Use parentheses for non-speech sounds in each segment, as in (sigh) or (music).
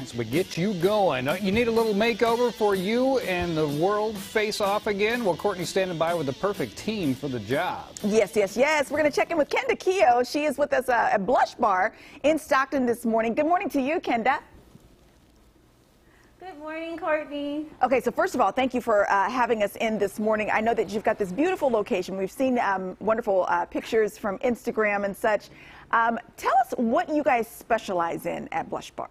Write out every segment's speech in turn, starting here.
as we get you going. Uh, You need a little makeover for you and the world face off again? Well, Courtney's standing by with the perfect team for the job. Yes, yes, yes. We're going to check in with Kenda Keogh. She is with us uh, at Blush Bar in Stockton this morning. Good morning to you, Kenda. Good morning, Courtney. Okay, so first of all, thank you for uh, having us in this morning. I know that you've got this beautiful location. We've seen um, wonderful uh, pictures from Instagram and such. Um, tell us what you guys specialize in at Blush Bar.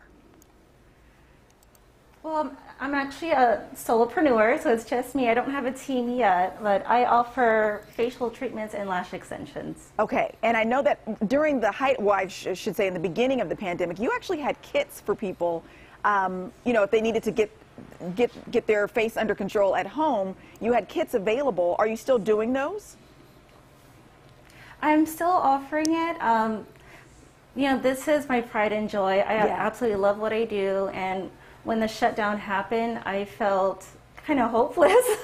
Well, I'm actually a solopreneur, so it's just me. I don't have a team yet, but I offer facial treatments and lash extensions. Okay, and I know that during the height, well, I sh- should say in the beginning of the pandemic, you actually had kits for people. Um, you know, if they needed to get get get their face under control at home, you had kits available. Are you still doing those? I'm still offering it. Um, you know, this is my pride and joy. I Yeah. absolutely love what I do, and when the shutdown happened, I felt kind of hopeless. (laughs)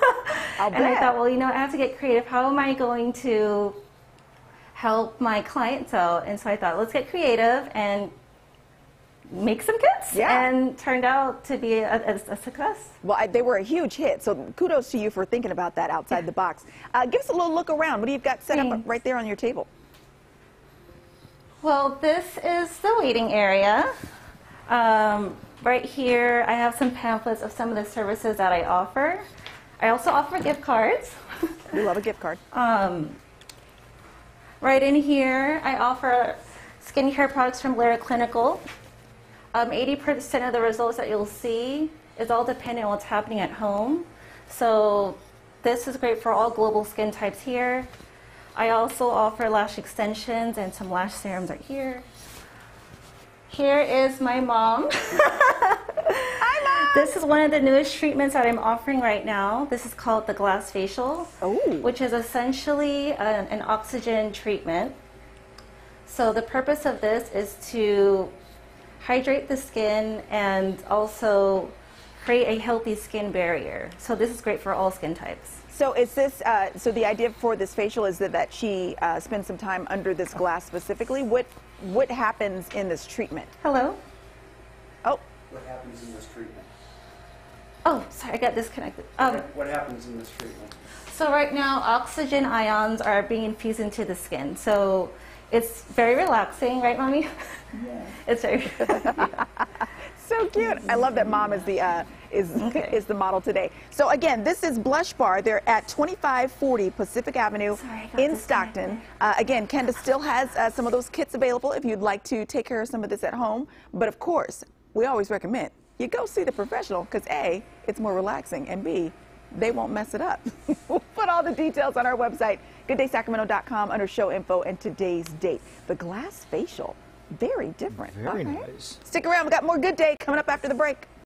And I thought, well, you know, I have to get creative. How am I going to help my clients out? And so I thought, let's get creative and make some kits. Yeah. And turned out to be a, a, a success. Well, I, they were a huge hit, so kudos to you for thinking about that outside the box. (laughs) Uh, give us a little look around. What do you got set up right there on your table? Well, this is the waiting area. Um, right here, I have some pamphlets of some of the services that I offer. I also offer gift cards. (laughs) We love a gift card. Um, right in here, I offer skincare products from Lira Clinical. Um, 80% of the results that you'll see is all dependent on what's happening at home. So this is great for all global skin types here. I also offer lash extensions and some lash serums right here. Here is my mom. Hi, Mom. This is one of the newest treatments that I'm offering right now. This is called the glass facial, Oh. which is essentially an, an oxygen treatment. So the purpose of this is to hydrate the skin and also create a healthy skin barrier. So this is great for all skin types. So is this? Uh, so the idea for this facial is that, that she uh, spends some time under this glass specifically. What what happens in this treatment? Hello? Oh, What happens in this treatment? Oh, sorry, I got disconnected. Um, What happens in this treatment? So right now, oxygen ions are being infused into the skin. So it's very relaxing, right, mommy? Yeah. (laughs) it's very. (laughs) so cute. I love that mom is the uh, is (laughs) is the model today. So again, this is Blush Bar. They're at 2540 Pacific Avenue Sorry, in. Stockton. Uh, again, Kenda still has uh, some of those kits available if you'd like to take care of some of this at home. But of course, we always recommend you go see the professional because a it's more relaxing and b they won't mess it up. we'll (laughs) put all the details on our website, gooddaysacramento.com, under show info and today's date. The glass facial, very different. Very All right. nice. Stick around. We got more Good Day coming up after the break.